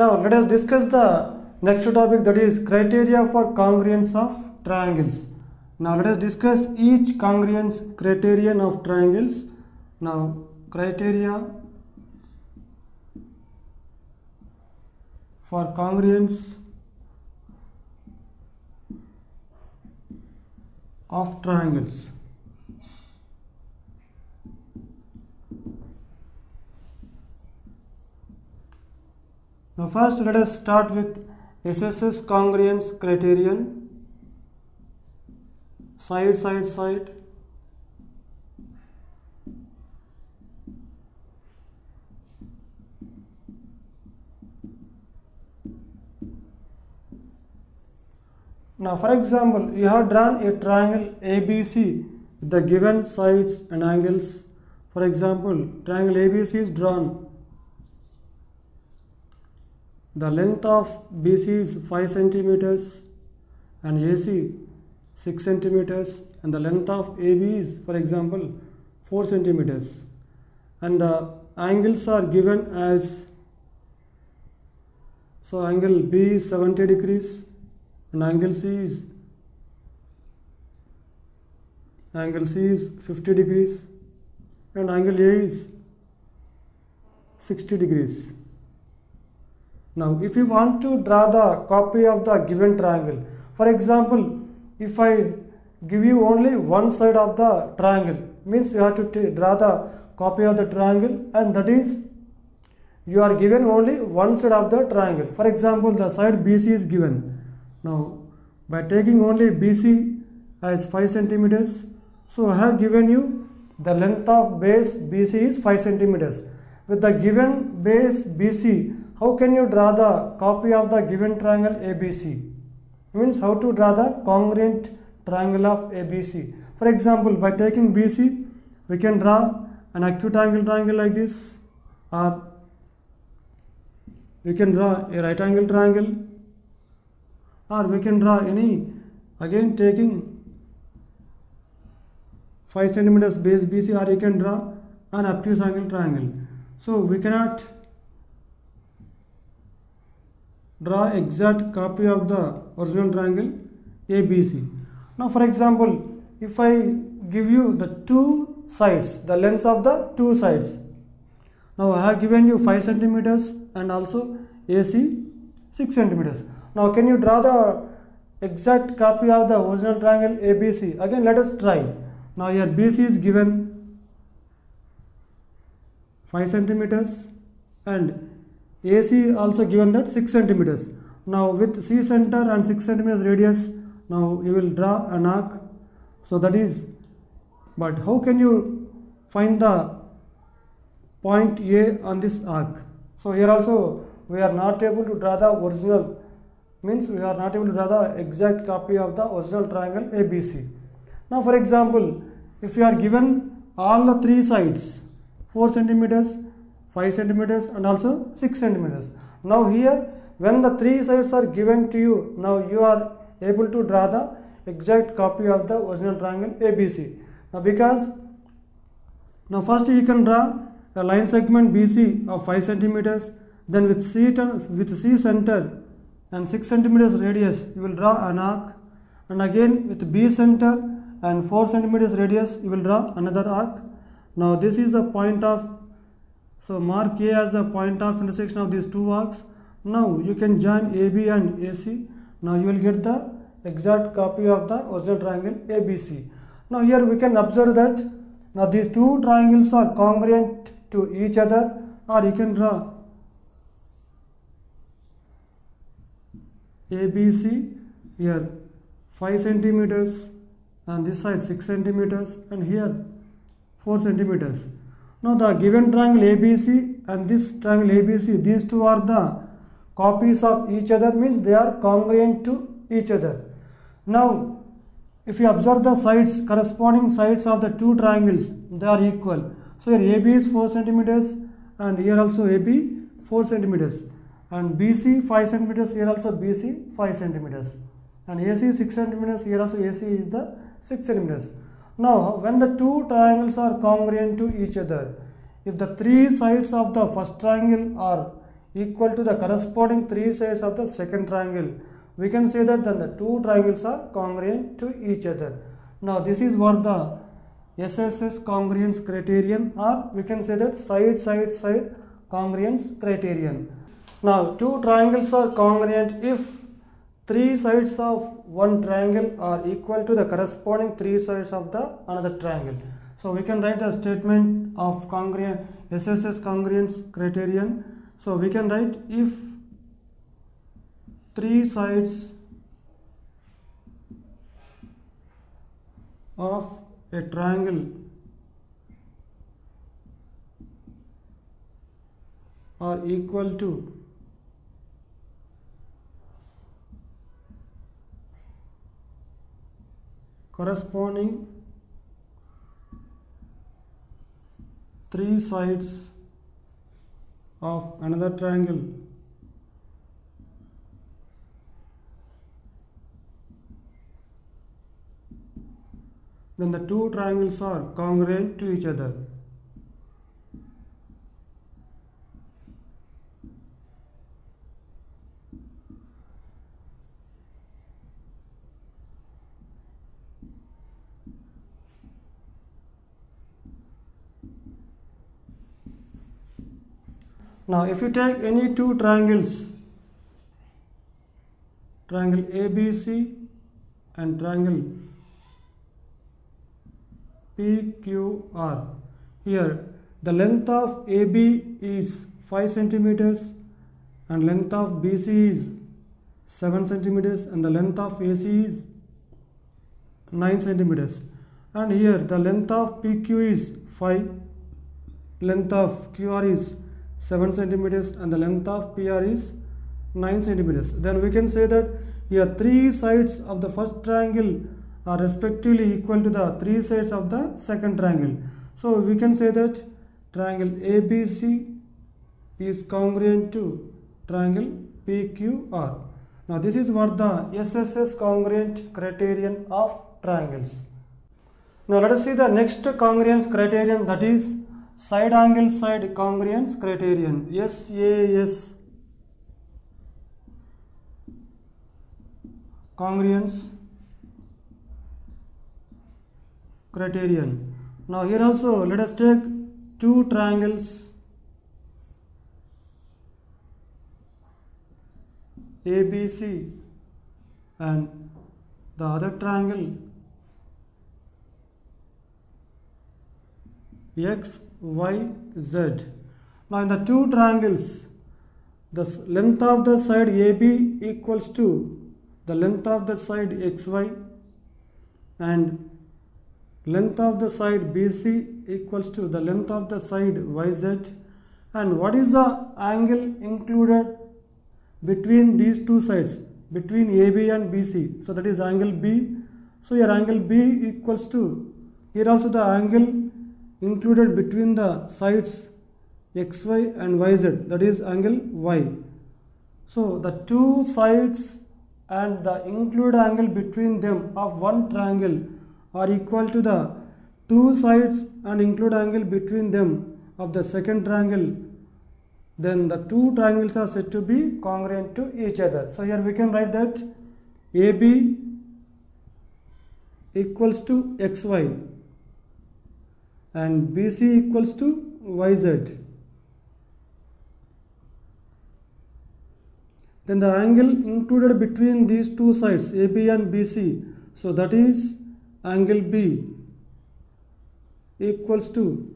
Now let us discuss the next topic that is criteria for congruence of triangles. Now let us discuss each congruence criterion of triangles. Now criteria for congruence of triangles. Now first let us start with SSS congruence criterion side side side Now for example you have drawn a triangle ABC with the given sides and angles. For example triangle ABC is drawn the length of BC is 5 centimeters and AC 6 centimeters and the length of AB is for example 4 centimeters and the angles are given as so angle B is 70 degrees and angle C is angle C is 50 degrees and angle A is 60 degrees. Now, if you want to draw the copy of the given triangle, for example, if I give you only one side of the triangle, means you have to draw the copy of the triangle and that is you are given only one side of the triangle. For example, the side BC is given. Now, by taking only BC as 5 centimeters, so I have given you the length of base BC is 5 centimeters. With the given base BC, how can you draw the copy of the given triangle ABC? Means how to draw the congruent triangle of ABC. For example, by taking BC, we can draw an acute angle triangle like this or we can draw a right angle triangle or we can draw any again taking 5 centimeters base BC or you can draw an obtuse angle triangle. So we cannot draw exact copy of the original triangle ABC. Now for example, if I give you the two sides, the lengths of the two sides. Now I have given you 5 centimeters and also AC 6 centimeters. Now can you draw the exact copy of the original triangle ABC? Again let us try. Now here BC is given 5 centimeters and AC also given that 6 centimeters. Now with C center and 6 centimeters radius, now you will draw an arc. So that is, but how can you find the point A on this arc? So here also we are not able to draw the original, means we are not able to draw the exact copy of the original triangle ABC. Now for example, if you are given all the three sides, 4 centimeters, 5 centimeters and also 6 centimeters. Now here when the three sides are given to you, now you are able to draw the exact copy of the original triangle ABC. Now because now first you can draw a line segment BC of 5 centimeters then with C, with C center and 6 centimeters radius you will draw an arc and again with B center and 4 centimeters radius you will draw another arc. Now this is the point of so mark A as the point of intersection of these two arcs. Now you can join AB and AC. Now you will get the exact copy of the original triangle ABC. Now here we can observe that now these two triangles are congruent to each other or you can draw ABC here 5 centimeters and this side 6 centimeters and here 4 centimeters. Now the given triangle ABC and this triangle ABC, these two are the copies of each other means they are congruent to each other. Now if you observe the sides, corresponding sides of the two triangles, they are equal. So here AB is 4 centimeters and here also AB 4 centimeters and BC 5 centimeters, here also BC 5 centimeters and AC 6 centimeters, here also AC is the 6 centimeters. Now, when the two triangles are congruent to each other, if the three sides of the first triangle are equal to the corresponding three sides of the second triangle we can say that then the two triangles are congruent to each other. Now this is what the SSS congruence criterion or we can say that side side side congruence criterion. Now two triangles are congruent if three sides of one triangle are equal to the corresponding three sides of the another triangle. So we can write the statement of congruent SSS congruence criterion. So we can write if three sides of a triangle are equal to corresponding three sides of another triangle. Then the two triangles are congruent to each other Now, if you take any two triangles, triangle ABC and triangle PQR, here the length of AB is 5 centimeters and length of BC is 7 centimeters and the length of AC is 9 centimeters. And here the length of PQ is 5 length of QR is 7 centimeters and the length of PR is 9 centimeters. Then we can say that here three sides of the first triangle are respectively equal to the three sides of the second triangle. So we can say that triangle ABC is congruent to triangle PQR. Now this is what the SSS congruent criterion of triangles. Now let us see the next congruence criterion that is side angle side congruence criterion. SAS congruence criterion. Now here also let us take two triangles. ABC and the other triangle X y, z. Now in the two triangles, the length of the side AB equals to the length of the side xy and length of the side BC equals to the length of the side YZ and what is the angle included between these two sides between AB and BC so that is angle B. So your angle B equals to here also the angle included between the sides xy and yz that is angle y. So the two sides and the included angle between them of one triangle are equal to the two sides and include angle between them of the second triangle then the two triangles are said to be congruent to each other. So here we can write that AB equals to xy and BC equals to YZ. Then the angle included between these two sides AB and BC, so that is angle B equals to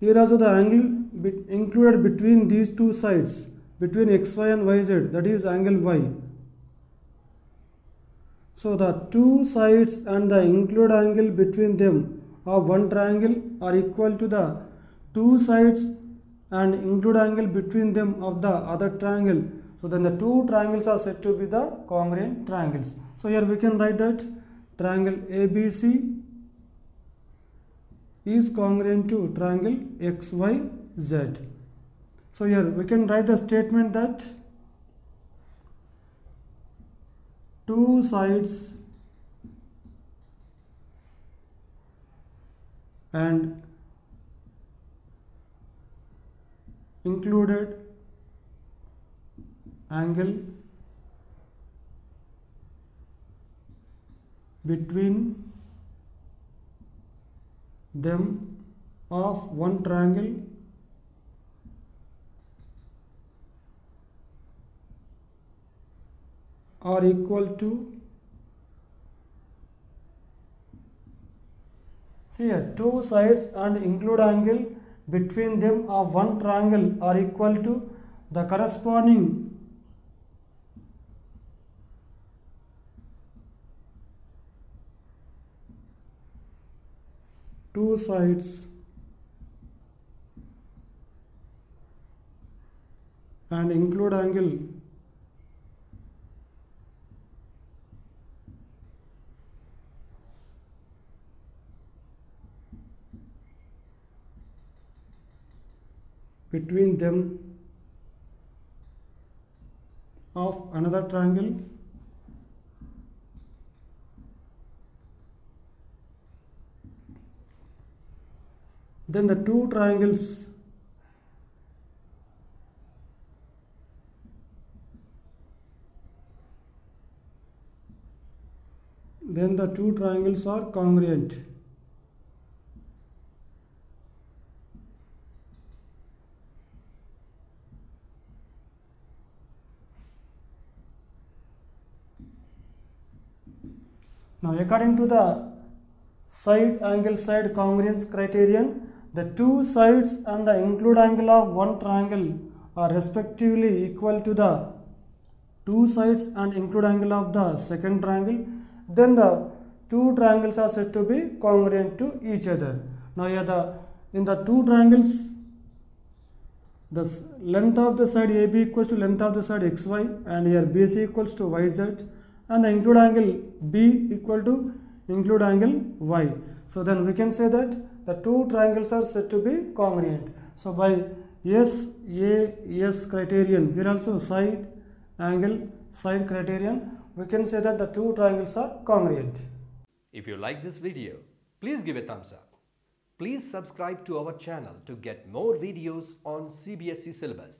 here also the angle be included between these two sides between xy and yz that is angle y. So the two sides and the included angle between them of one triangle are equal to the two sides and include angle between them of the other triangle. So then the two triangles are said to be the congruent triangles. So here we can write that triangle ABC is congruent to triangle XYZ. So here we can write the statement that two sides and included angle between them of one triangle are equal to see here two sides and include angle between them of one triangle are equal to the corresponding two sides and include angle between them of another triangle. Then the two triangles then the two triangles are congruent Now, according to the side angle side congruence criterion, the two sides and the include angle of one triangle are respectively equal to the two sides and include angle of the second triangle. Then the two triangles are said to be congruent to each other. Now, here the in the two triangles, the length of the side AB equals to length of the side XY and here BC equals to YZ and the include angle B equal to include angle Y. So then we can say that the two triangles are said to be congruent. So by S A S criterion here also side angle side criterion we can say that the two triangles are congruent. If you like this video, please give a thumbs up. Please subscribe to our channel to get more videos on CBSE syllabus.